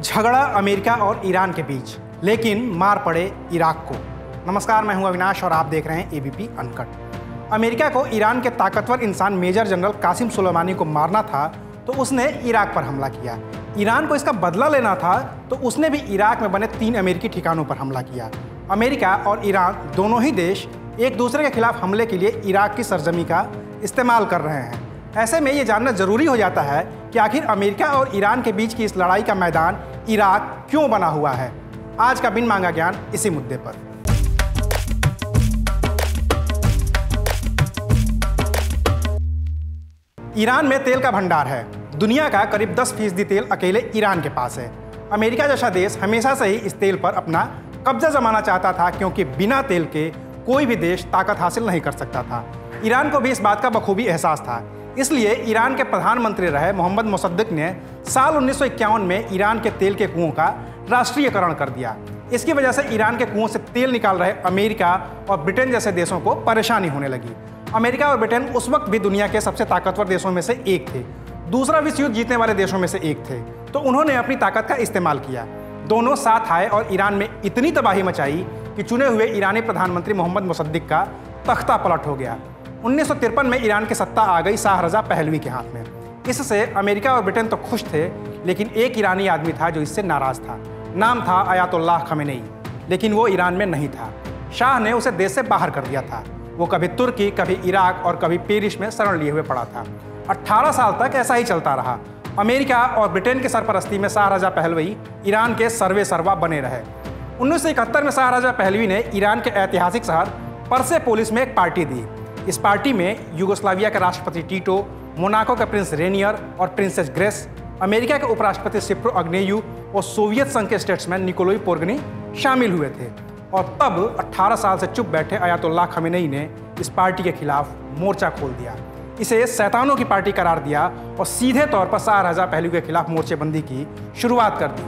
झगड़ा अमेरिका और ईरान के बीच, लेकिन मार पड़े इराक को। नमस्कार, मैं हूँ अविनाश और आप देख रहे हैं एबीपी अनकट अमेरिका को ईरान के ताकतवर इंसान मेजर जनरल कासिम सुलेमानी को मारना था तो उसने इराक पर हमला किया। ईरान को इसका बदला लेना था तो उसने भी इराक में बने तीन अमेरिकी ठिकानों पर हमला किया। अमेरिका और ईरान दोनों ही देश एक दूसरे के खिलाफ हमले के लिए इराक की सरजमी का इस्तेमाल कर रहे हैं। ऐसे में ये जानना ज़रूरी हो जाता है कि आखिर अमेरिका और ईरान के बीच की इस लड़ाई का मैदान इराक क्यों बना हुआ है? आज का बिन मांगा ज्ञान इसी मुद्दे पर। ईरान में तेल का भंडार है। दुनिया का करीब 10 फ़ीसदी तेल अकेले ईरान के पास है। अमेरिका जैसा देश हमेशा से ही इस तेल पर अपना कब्जा जमाना चाहता था, क्योंकि बिना तेल के कोई भी देश ताकत हासिल नहीं कर सकता था। ईरान को भी इस बात का बखूबी एहसास था। इसलिए ईरान के प्रधानमंत्री रहे मोहम्मद मुसद्दिक ने साल उन्नीस सौ इक्यावन में ईरान के तेल के कुओं का राष्ट्रीयकरण कर दिया। इसकी वजह से ईरान के कुओं से तेल निकाल रहे अमेरिका और ब्रिटेन जैसे देशों को परेशानी होने लगी। अमेरिका और ब्रिटेन उस वक्त भी दुनिया के सबसे ताकतवर देशों में से एक थे। दूसरा विश्व युद्ध जीतने वाले देशों में से एक थे। तो उन्होंने अपनी ताकत का इस्तेमाल किया। दोनों साथ आए और ईरान में इतनी तबाही मचाई कि चुने हुए ईरानी प्रधानमंत्री मोहम्मद मुसद्दिक का तख्ता पलट हो गया। उन्नीस सौ तिरपन में ईरान की सत्ता आ गई शाह रजा पहलवी के हाथ में। इससे अमेरिका और ब्रिटेन तो खुश थे, लेकिन एक ईरानी आदमी था जो इससे नाराज़ था। नाम था अयातुल्लाह खमेनेई, लेकिन वो ईरान में नहीं था। शाह ने उसे देश से बाहर कर दिया था। वो कभी तुर्की, कभी इराक और कभी पेरिस में शरण लिए हुए पड़ा था। 18 साल तक ऐसा ही चलता रहा। अमेरिका और ब्रिटेन के सरपरस्ती में शाह रजा पहलवी ईरान के सर्वे सर्वा बने रहे। उन्नीस सौ इकहत्तर में शाह रजा पहलवी ने ईरान के ऐतिहासिक शहर परसे पोलिस में एक पार्टी दी। इस पार्टी में यूगोस्लाविया के राष्ट्रपति टीटो, मोनाको का प्रिंस रेनियर और प्रिंसेस ग्रेस, अमेरिका के उपराष्ट्रपति सिप्रो अग्नेयू और सोवियत संघ के स्टेट्समैन निकोलोई पोर्गनी शामिल हुए थे। और तब 18 साल से चुप बैठे अयातुल्लाह खमेनेई ने इस पार्टी के खिलाफ मोर्चा खोल दिया। इसे सैतानों की पार्टी करार दिया और सीधे तौर पर शाह राजा पहलवी के खिलाफ मोर्चेबंदी की शुरुआत कर दी।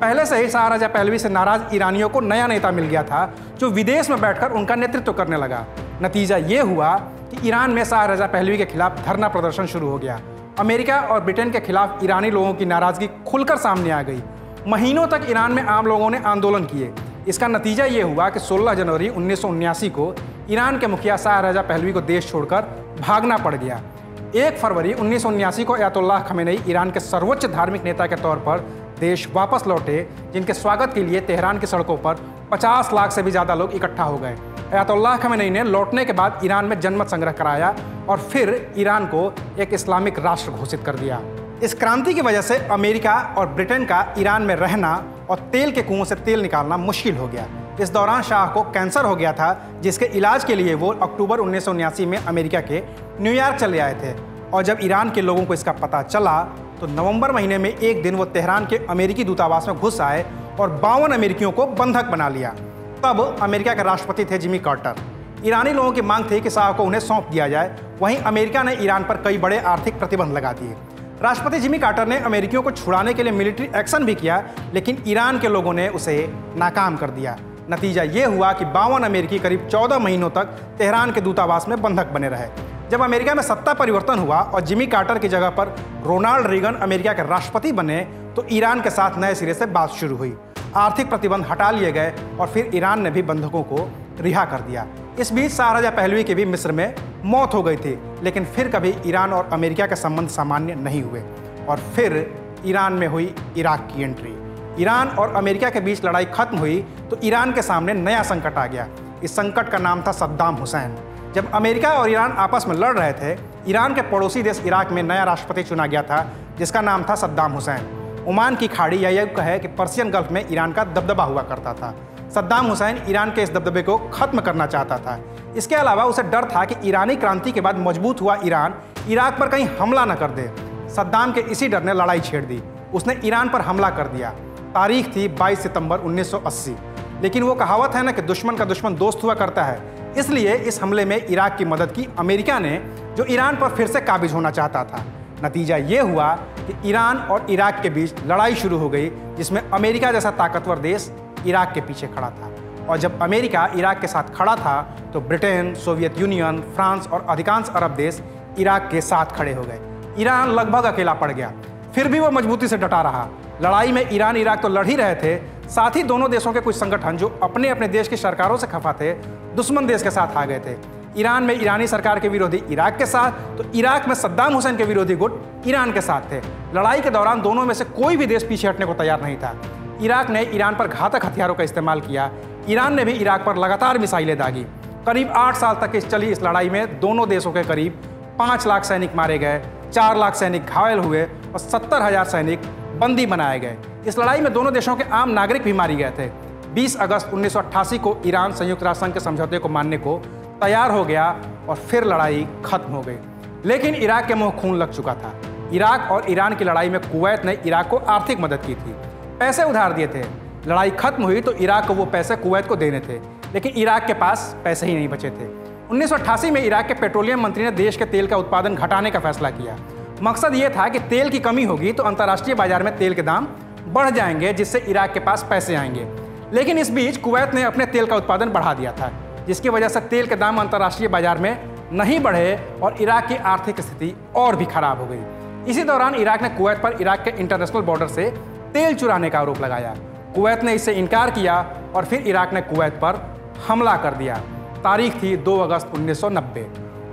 पहले से ही शाह राजा पहलवी से नाराज़ ईरानियों को नया नेता मिल गया था, जो विदेश में बैठकर उनका नेतृत्व करने लगा। नतीजा ये हुआ कि ईरान में शाह रजा पहलवी के खिलाफ धरना प्रदर्शन शुरू हो गया। अमेरिका और ब्रिटेन के खिलाफ ईरानी लोगों की नाराज़गी खुलकर सामने आ गई। महीनों तक ईरान में आम लोगों ने आंदोलन किए। इसका नतीजा ये हुआ कि 16 जनवरी उन्नीस को ईरान के मुखिया शाह रजा पहलवी को देश छोड़कर भागना पड़ गया। एक फरवरी उन्नीस को अयातुल्लाह खमेनई ईरान के सर्वोच्च धार्मिक नेता के तौर पर देश वापस लौटे, जिनके स्वागत के लिए तेहरान की सड़कों पर 50 लाख से भी ज़्यादा लोग इकट्ठा हो गए। अयातुल्लाह खमेनई ने लौटने के बाद ईरान में जनमत संग्रह कराया और फिर ईरान को एक इस्लामिक राष्ट्र घोषित कर दिया। इस क्रांति की वजह से अमेरिका और ब्रिटेन का ईरान में रहना और तेल के कुओं से तेल निकालना मुश्किल हो गया। इस दौरान शाह को कैंसर हो गया था, जिसके इलाज के लिए वो अक्टूबर उन्नीस में अमेरिका के न्यूयॉर्क चले आए थे। और जब ईरान के लोगों को इसका पता चला तो नवंबर महीने में एक दिन वो तेहरान के अमेरिकी दूतावास में घुस आए और बावन अमेरिकियों को बंधक बना लिया। तब अमेरिका के राष्ट्रपति थे जिमी कार्टर। ईरानी लोगों की मांग थी कि शाह को उन्हें सौंप दिया जाए। वहीं अमेरिका ने ईरान पर कई बड़े आर्थिक प्रतिबंध लगा दिए। राष्ट्रपति जिमी कार्टर ने अमेरिकियों को छुड़ाने के लिए मिलिट्री एक्शन भी किया, लेकिन ईरान के लोगों ने उसे नाकाम कर दिया। नतीजा ये हुआ कि बावन अमेरिकी करीब 14 महीनों तक तेहरान के दूतावास में बंधक बने रहे। जब अमेरिका में सत्ता परिवर्तन हुआ और जिमी कार्टर की जगह पर रोनाल्ड रीगन अमेरिका के राष्ट्रपति बने तो ईरान के साथ नए सिरे से बात शुरू हुई। आर्थिक प्रतिबंध हटा लिए गए और फिर ईरान ने भी बंधकों को रिहा कर दिया। इस बीच शाहराजा पहलवी की भी मिस्र में मौत हो गई थी, लेकिन फिर कभी ईरान और अमेरिका के संबंध सामान्य नहीं हुए और फिर ईरान में हुई इराक की एंट्री। ईरान और अमेरिका के बीच लड़ाई खत्म हुई तो ईरान के सामने नया संकट आ गया। इस संकट का नाम था सद्दाम हुसैन। जब अमेरिका और ईरान आपस में लड़ रहे थे, ईरान के पड़ोसी देश इराक में नया राष्ट्रपति चुना गया था, जिसका नाम था सद्दाम हुसैन। ओमान की खाड़ी या युग है कि पर्शियन गल्फ में ईरान का दबदबा हुआ करता था। सद्दाम हुसैन ईरान के इस दबदबे को खत्म करना चाहता था। इसके अलावा उसे डर था कि ईरानी क्रांति के बाद मज़बूत हुआ ईरान इराक पर कहीं हमला न कर दे। सद्दाम के इसी डर ने लड़ाई छेड़ दी। उसने ईरान पर हमला कर दिया। तारीख थी 22 सितंबर 1980 लेकिन वो कहावत है ना कि दुश्मन का दुश्मन दोस्त हुआ करता है। इसलिए इस हमले में इराक की मदद की अमेरिका ने जो ईरान पर फिर से काबिज होना चाहता था। नतीजा ये हुआ कि ईरान और इराक के बीच लड़ाई शुरू हो गई, जिसमें अमेरिका जैसा ताकतवर देश इराक के पीछे खड़ा था। और जब अमेरिका इराक के साथ खड़ा था तो ब्रिटेन, सोवियत यूनियन, फ्रांस और अधिकांश अरब देश इराक के साथ खड़े हो गए। ईरान लगभग अकेला पड़ गया। फिर भी वो मजबूती से डटा रहा। लड़ाई में ईरान इराक तो लड़ ही रहे थे, साथ ही दोनों देशों के कुछ संगठन जो अपने अपने देश की सरकारों से खफा थे, दुश्मन देश के साथ आ गए थे। ईरान में ईरानी सरकार के विरोधी इराक के साथ तो इराक में सद्दाम हुसैन के विरोधी गुट ईरान के साथ थे। लड़ाई के दौरान दोनों में से कोई भी देश पीछे हटने को तैयार नहीं था। इराक ने ईरान पर घातक हथियारों का इस्तेमाल किया। ईरान ने भी इराक पर लगातार मिसाइलें दागी। करीब आठ साल तक इस चली इस लड़ाई में दोनों देशों के करीब पाँच लाख सैनिक मारे गए, चार लाख सैनिक घायल हुए और सत्तर हज़ार सैनिक बंदी बनाए गए। इस लड़ाई में दोनों देशों के आम नागरिक भी मारे गए थे। 20 अगस्त 1988 को ईरान संयुक्त राष्ट्र संघ के समझौते को मानने को तैयार हो गया और फिर लड़ाई खत्म हो गई। लेकिन इराक के मुँह खून लग चुका था। इराक और ईरान की लड़ाई में कुवैत ने इराक को आर्थिक मदद की थी। पैसे उधार दिए थे। लड़ाई खत्म हुई तो इराक को वो पैसे कुवैत को देने थे। लेकिन इराक के पास पैसे ही नहीं बचे थे। 1988 में इराक के पेट्रोलियम मंत्री ने देश के तेल का उत्पादन घटाने का फैसला किया। मकसद ये था कि तेल की कमी होगी तो अंतर्राष्ट्रीय बाज़ार में तेल के दाम बढ़ जाएँगे, जिससे इराक के पास पैसे आएँगे। लेकिन इस बीच कुवैत ने अपने तेल का उत्पादन बढ़ा दिया था। जिसकी वजह से तेल के दाम अंतर्राष्ट्रीय बाज़ार में नहीं बढ़े और इराक की आर्थिक स्थिति और भी खराब हो गई। इसी दौरान इराक ने कुवैत पर इराक के इंटरनेशनल बॉर्डर से तेल चुराने का आरोप लगाया। कुवैत ने इससे इनकार किया और फिर इराक ने कुवैत पर हमला कर दिया। तारीख थी 2 अगस्त 1990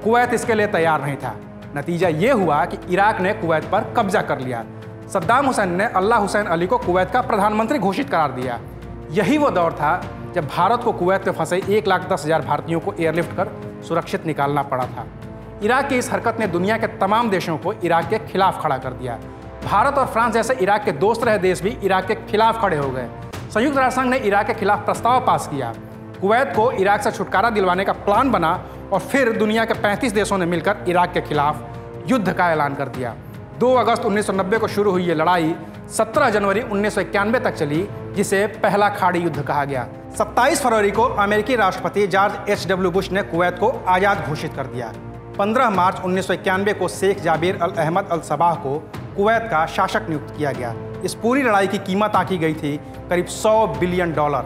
कुवैत इसके लिए तैयार नहीं था। नतीजा ये हुआ कि इराक ने कुवैत पर कब्जा कर लिया। सद्दाम हुसैन ने अल्लाह हुसैन अली को कुवैत का प्रधानमंत्री घोषित करार दिया। यही वो दौर था जब भारत को कुवैत में फंसे एक लाख दस हज़ार भारतीयों को एयरलिफ्ट कर सुरक्षित निकालना पड़ा था। इराक की इस हरकत ने दुनिया के तमाम देशों को इराक के खिलाफ खड़ा कर दिया। भारत और फ्रांस जैसे इराक के दोस्त रहे देश भी इराक के खिलाफ खड़े हो गए। संयुक्त राष्ट्र संघ ने इराक के खिलाफ प्रस्ताव पास किया। कुवैत को इराक से छुटकारा दिलवाने का प्लान बना और फिर दुनिया के 35 देशों ने मिलकर इराक के खिलाफ युद्ध का ऐलान कर दिया। 2 अगस्त 1990 को शुरू हुई ये लड़ाई 17 जनवरी उन्नीस सौ इक्यानवे तक चली, जिसे पहला खाड़ी युद्ध कहा गया। 27 फरवरी को अमेरिकी राष्ट्रपति जॉर्ज एच डब्ल्यू बुश ने कुवैत को आज़ाद घोषित कर दिया। 15 मार्च उन्नीस सौ इक्यानवे को Sheikh Jabir al Ahmad al Sabah को कुवैत का शासक नियुक्त किया गया। इस पूरी लड़ाई की कीमत आकी गई थी करीब 100 बिलियन डॉलर।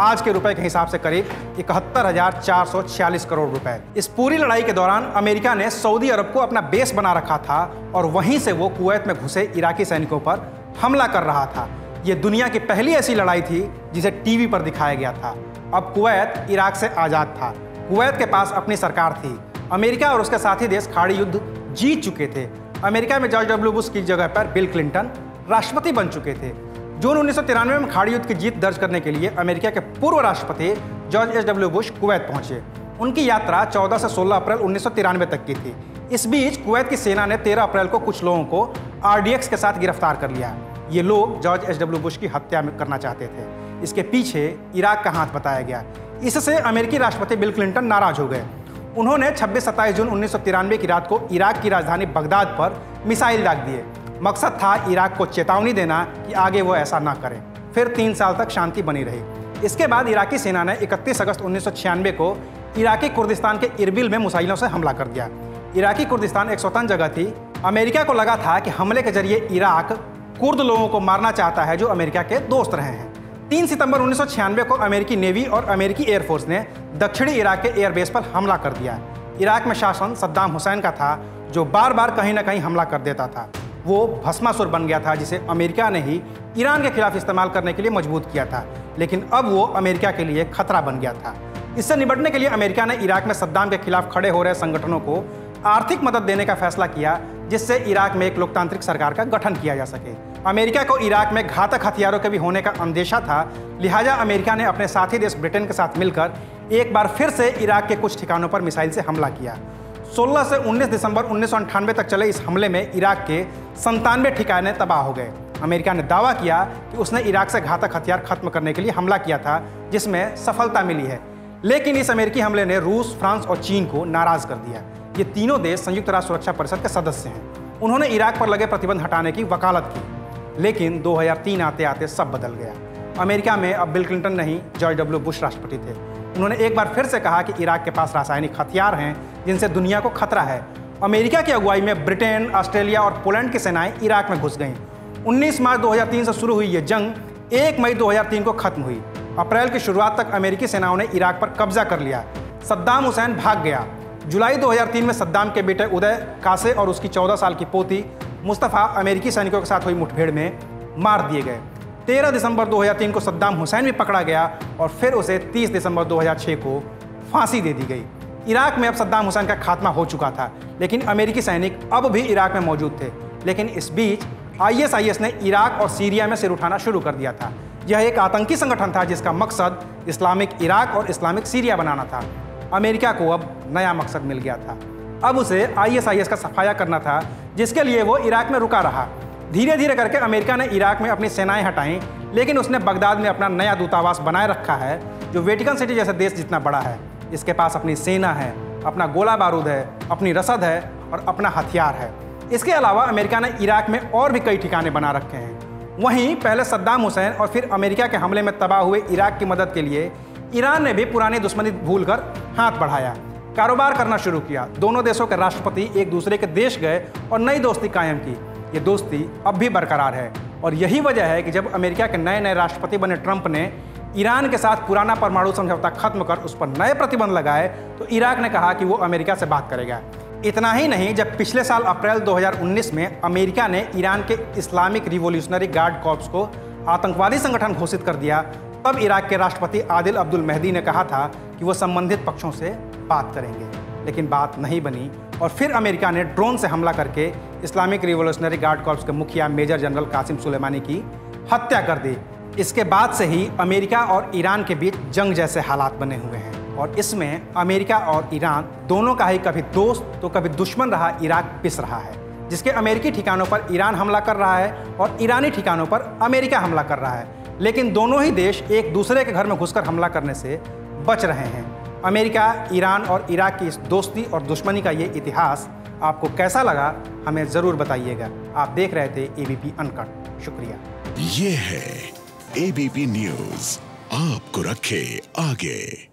आज के रुपए के हिसाब से करीब इकहत्तर हज़ार चार सौ छियालीस करोड़ रुपए। इस पूरी लड़ाई के दौरान अमेरिका ने सऊदी अरब को अपना बेस बना रखा था और वहीं से वो कुवैत में घुसे इराकी सैनिकों पर हमला कर रहा था। ये दुनिया की पहली ऐसी लड़ाई थी जिसे टीवी पर दिखाया गया था। अब कुवैत, इराक से आज़ाद था। कुवैत के पास अपनी सरकार थी। अमेरिका और उसके साथी देश खाड़ी युद्ध जीत चुके थे। अमेरिका में जॉर्ज डब्ल्यू बुश की जगह पर बिल क्लिंटन राष्ट्रपति बन चुके थे। जून उन्नीस सौ तिरानवे में खाड़ी युद्ध की जीत दर्ज करने के लिए अमेरिका के पूर्व राष्ट्रपति George H W Bush Kuwait पहुँचे। उनकी यात्रा 14 से 16 अप्रैल उन्नीस सौ तिरानवे तक की थी। इस बीच कुवैत की सेना ने 13 अप्रैल को कुछ लोगों को आरडीएक्स के साथ गिरफ़्तार कर लिया। ये लोग जॉर्ज एच डब्ल्यू बुश की हत्या करना चाहते थे। इसके पीछे इराक का हाथ बताया गया। इससे अमेरिकी राष्ट्रपति बिल क्लिंटन नाराज़ हो गए। उन्होंने 26-27 जून उन्नीस की रात को इराक की राजधानी बगदाद पर मिसाइल दाग दिए। मकसद था इराक को चेतावनी देना कि आगे वो ऐसा ना करें। फिर तीन साल तक शांति बनी रही। इसके बाद इराकी सेना ने 31 अगस्त उन्नीस सौ छियानवे को इराकी कुर्दिस्तान के इरबिल में मुसाइलों से हमला कर दिया। इराकी कुर्दिस्तान एक स्वतंत्र जगह थी अमेरिका को लगा था कि हमले के ज़रिए इराक कुर्द लोगों को मारना चाहता है, जो अमेरिका के दोस्त रहे हैं। तीन सितंबर उन्नीस को अमेरिकी नेवी और अमेरिकी एयरफोर्स ने दक्षिणी इराक के एयरबेस पर हमला कर दिया। इराक में शासन सद्दाम हुसैन का था, जो बार बार कहीं ना कहीं हमला कर देता था। वो भस्मासुर बन गया था, जिसे अमेरिका ने ही ईरान के खिलाफ इस्तेमाल करने के लिए मज़बूत किया था, लेकिन अब वो अमेरिका के लिए खतरा बन गया था। इससे निपटने के लिए अमेरिका ने इराक में सद्दाम के खिलाफ खड़े हो रहे संगठनों को आर्थिक मदद देने का फैसला किया, जिससे इराक में एक लोकतांत्रिक सरकार का गठन किया जा सके। अमेरिका को इराक में घातक हथियारों के भी होने का अंदेशा था। लिहाजा अमेरिका ने अपने साथी देश ब्रिटेन के साथ मिलकर एक बार फिर से इराक के कुछ ठिकानों पर मिसाइल से हमला किया। 16 से 19 दिसंबर उन्नीस तक चले इस हमले में इराक के संतानवे ठिकाने तबाह हो गए। अमेरिका ने दावा किया कि उसने इराक से घातक हथियार खत्म करने के लिए हमला किया था, जिसमें सफलता मिली है। लेकिन इस अमेरिकी हमले ने रूस, फ्रांस और चीन को नाराज़ कर दिया। ये तीनों देश संयुक्त राष्ट्र सुरक्षा परिषद के सदस्य हैं। उन्होंने इराक पर लगे प्रतिबंध हटाने की वकालत की, लेकिन 2003 आते आते सब बदल गया। अमेरिका में अब बिल क्लिंटन नहीं, जॉर्ज डब्ल्यू बुश राष्ट्रपति थे। उन्होंने एक बार फिर से कहा कि इराक के पास रासायनिक हथियार हैं, जिनसे दुनिया को खतरा है। अमेरिका की अगुवाई में ब्रिटेन, ऑस्ट्रेलिया और पोलैंड की सेनाएँ इराक में घुस गईं। 19 मार्च 2003 से शुरू हुई ये जंग 1 मई 2003 को खत्म हुई। अप्रैल की शुरुआत तक अमेरिकी सेनाओं ने इराक पर कब्जा कर लिया। सद्दाम हुसैन भाग गया। जुलाई 2003 में सद्दाम के बेटे उदय कासे और उसकी 14 साल की पोती मुस्तफ़ा अमेरिकी सैनिकों के साथ हुई मुठभेड़ में मार दिए गए। 13 दिसंबर 2003 को सद्दाम हुसैन भी पकड़ा गया और फिर उसे 30 दिसंबर 2006 को फांसी दे दी गई। इराक में अब सद्दाम हुसैन का खात्मा हो चुका था, लेकिन अमेरिकी सैनिक अब भी इराक में मौजूद थे। लेकिन इस बीच आईएसआईएस ने इराक और सीरिया में सिर उठाना शुरू कर दिया था। यह एक आतंकी संगठन था जिसका मकसद इस्लामिक इराक और इस्लामिक सीरिया बनाना था। अमेरिका को अब नया मकसद मिल गया था। अब उसे आईएसआईएस का सफाया करना था, जिसके लिए वो इराक में रुका रहा। धीरे धीरे करके अमेरिका ने इराक में अपनी सेनाएँ हटाई, लेकिन उसने बगदाद में अपना नया दूतावास बनाए रखा है, जो वेटिकन सिटी जैसे देश जितना बड़ा है। इसके पास अपनी सेना है, अपना गोला बारूद है, अपनी रसद है और अपना हथियार है। इसके अलावा अमेरिका ने इराक में और भी कई ठिकाने बना रखे हैं। वहीं पहले सद्दाम हुसैन और फिर अमेरिका के हमले में तबाह हुए इराक की मदद के लिए, ईरान ने भी पुरानी दुश्मनी भूलकर हाथ बढ़ाया। कारोबार करना शुरू किया। दोनों देशों के राष्ट्रपति एक दूसरे के देश गए और नई दोस्ती कायम की। ये दोस्ती अब भी बरकरार है और यही वजह है कि जब अमेरिका के नए नए राष्ट्रपति बने ट्रंप ने ईरान के साथ पुराना परमाणु समझौता खत्म कर उस पर नए प्रतिबंध लगाए तो इराक ने कहा कि वो अमेरिका से बात करेगा। इतना ही नहीं, जब पिछले साल अप्रैल 2019 में अमेरिका ने ईरान के इस्लामिक रिवोल्यूशनरी गार्ड कॉर्प्स को आतंकवादी संगठन घोषित कर दिया तब इराक के राष्ट्रपति आदिल अब्दुल मेहदी ने कहा था कि वो संबंधित पक्षों से बात करेंगे। लेकिन बात नहीं बनी और फिर अमेरिका ने ड्रोन से हमला करके इस्लामिक रिवोल्यूशनरी गार्ड कॉर्प्स के मुखिया मेजर जनरल कासिम सुलेमानी की हत्या कर दी। इसके बाद से ही अमेरिका और ईरान के बीच जंग जैसे हालात बने हुए हैं और इसमें अमेरिका और ईरान दोनों का ही कभी दोस्त तो कभी दुश्मन रहा इराक पिस रहा है, जिसके अमेरिकी ठिकानों पर ईरान हमला कर रहा है और ईरानी ठिकानों पर अमेरिका हमला कर रहा है। लेकिन दोनों ही देश एक दूसरे के घर में घुसकर हमला करने से बच रहे हैं। अमेरिका, ईरान और इराक की इस दोस्ती और दुश्मनी का ये इतिहास आपको कैसा लगा, हमें ज़रूर बताइएगा। आप देख रहे थे एबीपी अनकट शुक्रिया। ये है एबीपी न्यूज़ आपको रखे आगे।